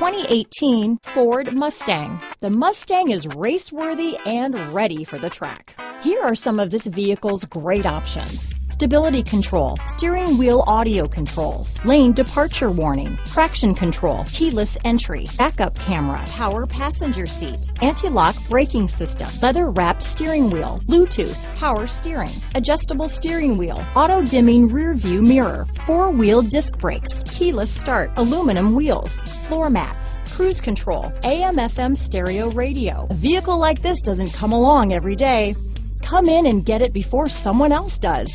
2018 Ford Mustang. The Mustang is race-worthy and ready for the track. Here are some of this vehicle's great options. Stability control, steering wheel audio controls, lane departure warning, traction control, keyless entry, backup camera, power passenger seat, anti-lock braking system, leather wrapped steering wheel, Bluetooth, power steering, adjustable steering wheel, auto dimming rear view mirror, four wheel disc brakes, keyless start, aluminum wheels, floor mats, cruise control, AM FM stereo radio. A vehicle like this doesn't come along every day. Come in and get it before someone else does.